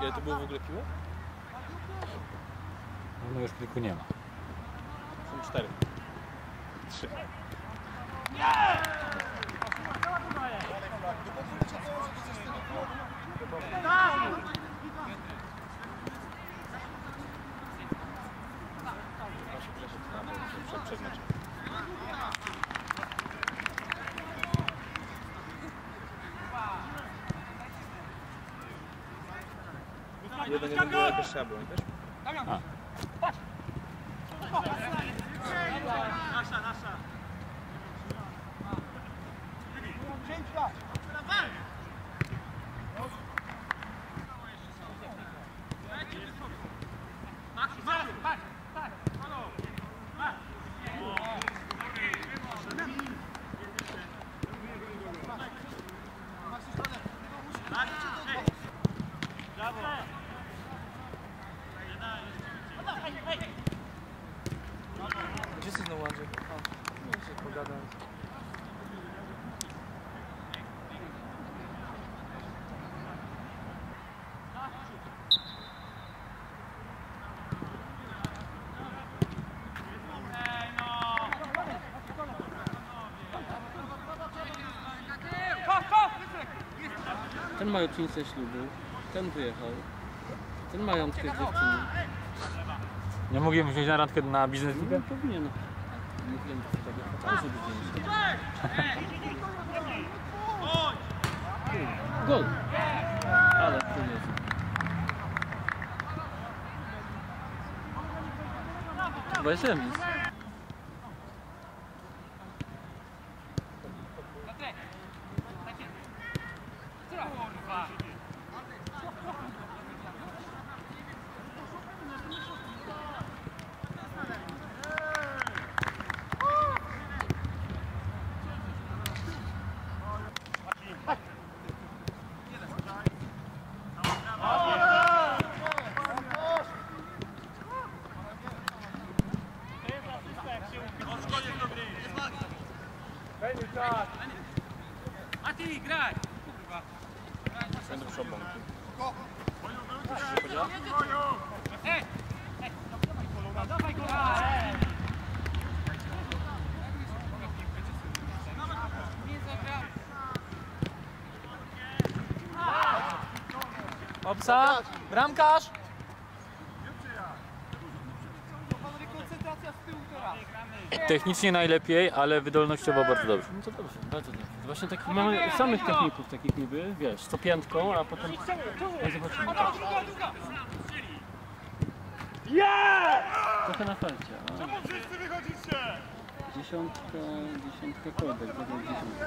И это был в играх его? Ну, już Plikuniena. Są cztery. Trzy. Nie! Tak! Jeden, jeden było jakaś trzeba było, wiesz? A. Gdzie jesteś na ładzie? A, no się pogadam. Ten ma rocznicę ślubu, ten wyjechał, ten ma randkę z dziewczyną. Nie mogłem wziąć na randkę na biznes No ligę? powinien. Może być zdjęcie. Gol! Ale to jest. Chyba jest remis. Będę przy obłąku. Obsa, bramkarz! Technicznie najlepiej, ale wydolnościowo bardzo dobrze. No to dobrze, bardzo dobrze. Właśnie takich mamy samych techników takich niby, wiesz, co piętką, a potem... No zobaczymy. Trochę na felcie. a- Dziesiątka, dziesiątka kodek, to był dziesiątka.